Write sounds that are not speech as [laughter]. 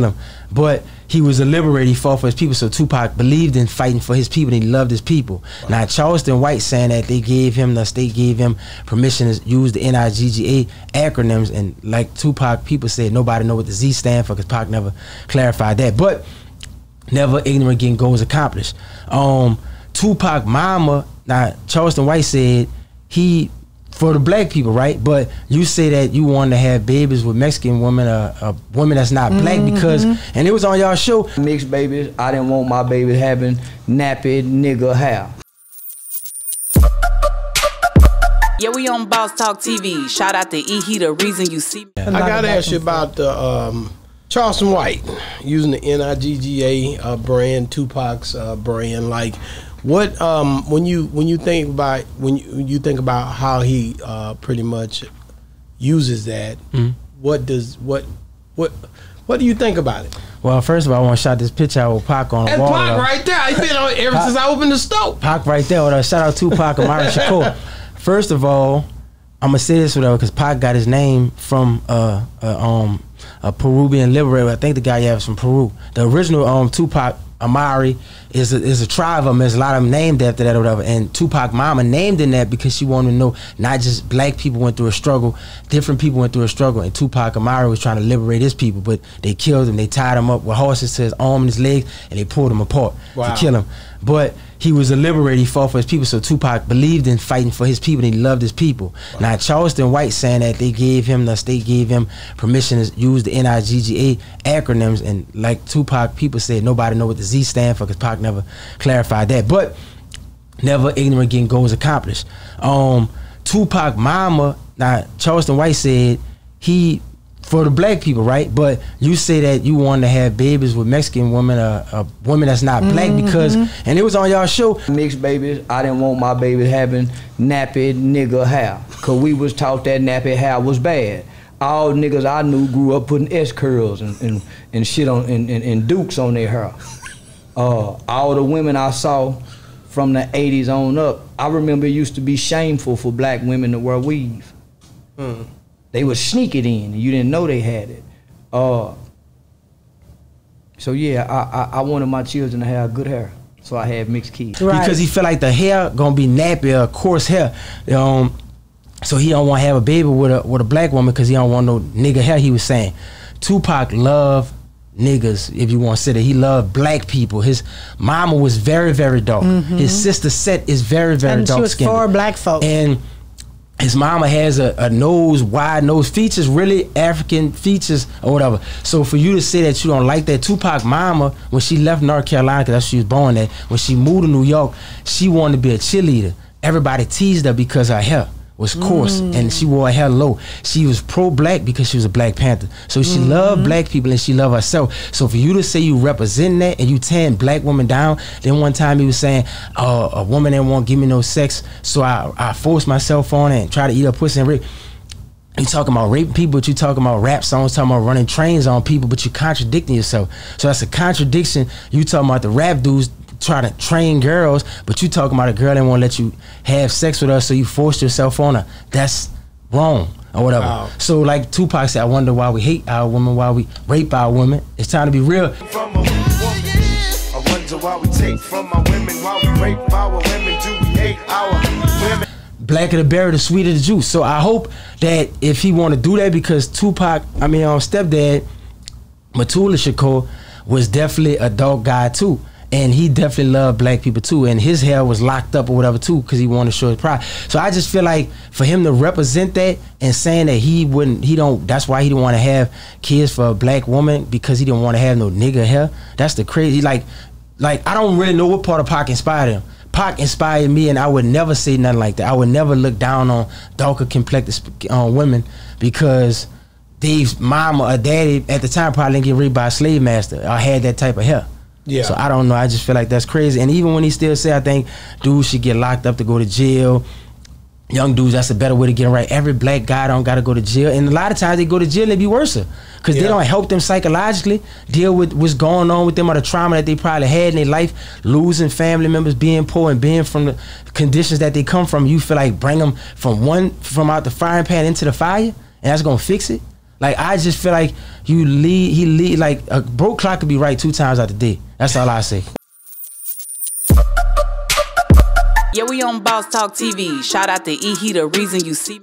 him. But he was a liberator. He fought for his people. So Tupac believed in fighting for his people and he loved his people. Wow. Now Charleston White saying that they gave him the state gave him permission to use the NIGGA acronyms and like Tupac people said nobody know what the Z stand for because Pac never clarified that. But never ignorant getting goals accomplished. Um, Tupac mama now Charleston White said he for the black people, right? But you say that you want to have babies with Mexican women, a, a woman that's not black, mm-hmm. because and it was on y'all show. Mixed babies. I didn't want my baby having nappy nigga hair. Yeah, we on Boss Talk TV. Shout out to E. He, the reason you see me. I gotta ask you about the um, Charleston White using the NIGGA uh, brand, Tupac's uh, brand. Like, what um, when you when you think about when you, you think about how he uh, pretty much uses that, mm-hmm. what does what what what do you think about it? Well, first of all, I want to shout this picture out with Pac on the and wall. Pac right there. He's been on ever Pac, since I opened the stove. Pac right there. With a shout out to Pac and Myron [laughs] Shakur. First of all, I'm gonna say this whatever because Pac got his name from uh, uh, um a Peruvian liberator. I think the guy yeah was from Peru. The original um Tupac Amaru is a, is a tribe of them. There's a lot of them named after that or whatever. And Tupac Mama named in that because she wanted to know not just black people went through a struggle, different people went through a struggle. And Tupac Amaru was trying to liberate his people, but they killed him. They tied him up with horses to his arm and his legs, and they pulled him apart wow. to kill him. But he was a liberator. He fought for his people. So Tupac believed in fighting for his people and he loved his people. Wow. Now Charleston White saying that they gave him the state gave him permission to use the NIGGA acronyms and like Tupac people said nobody know what the Z stand for because Pac never clarified that. But never ignorant getting goals accomplished. Um, Tupac mama now Charleston White said he for the black people, right? But you say that you want to have babies with Mexican women, a, a woman that's not black, mm-hmm. because and it was on y'all show. Mixed babies. I didn't want my baby having nappy nigga hair, cause we was taught that nappy hair was bad. All niggas I knew grew up putting S curls and, and, and shit on and, and, and dukes on their hair. Uh, all the women I saw from the 80s on up, I remember it used to be shameful for black women to wear weave. Mm. They would sneak it in, and you didn't know they had it. Uh, so yeah, I, I, I wanted my children to have good hair. So I had mixed kids. Right. Because he felt like the hair gonna be nappy or coarse hair. Um, so he don't want to have a baby with a with a black woman because he don't want no nigga hair. He was saying, Tupac loved niggas, if you want to say that. He loved black people. His mama was very, very dark. Mm-hmm. His sister Set is very, very and dark. She was skinned. for black folks. And his mama has a, a, nose, wide nose features, really African features or whatever. So for you to say that you don't like that, Tupac mama, when she left North Carolina, because that's she was born there, when she moved to New York, she wanted to be a cheerleader. Everybody teased her because of her hair was coarse mm. and she wore hair low. She was pro black because she was a Black Panther. So she mm-hmm. loved black people and she loved herself. So for you to say you represent that and you tearing black women down, then one time he was saying, oh, a woman that won't give me no sex, so I, I force myself on it and try to eat her pussy and rape. You talking about raping people, but you talking about rap songs, talking about running trains on people, but you contradicting yourself. So that's a contradiction. You talking about the rap dudes try to train girls, but you talking about a girl that won't let you have sex with her, so you forced yourself on her. That's wrong or whatever. Wow. So like Tupac said, I wonder why we hate our women, why we rape our women. It's time to be real. From a woman, I wonder why we take from our women, why we rape our women, do we hate our women? Blacker the berry, the sweeter the juice. So I hope that if he want to do that, because Tupac, I mean, um, stepdad, Mutulu Shakur, was definitely a dog guy too and he definitely loved black people too and his hair was locked up or whatever too because he wanted to show his pride so i just feel like for him to represent that and saying that he wouldn't he don't that's why he didn't want to have kids for a black woman because he didn't want to have no nigga hair that's the crazy like like i don't really know what part of Pac inspired him Pac inspired me, and I would never say nothing like that. I would never look down on darker complected uh, women because Dave's mama or daddy at the time probably didn't get raped by a slave master I had that type of hair. Yeah. So I don't know. I just feel like that's crazy. And even when he still say, I think dudes should get locked up to go to jail. Young dudes, that's a better way to get it right. Every black guy don't got to go to jail, and a lot of times they go to jail and they be worse because yeah. they don't help them psychologically deal with what's going on with them or the trauma that they probably had in their life, losing family members, being poor, and being from the conditions that they come from. You feel like bring them from one from out the frying pan into the fire, and that's gonna fix it. Like I just feel like you lead. He lead like a broke clock could be right two times out the day. That's all I say. Yeah, we on Boss Talk TV. Shout out to E. He, the reason you see me.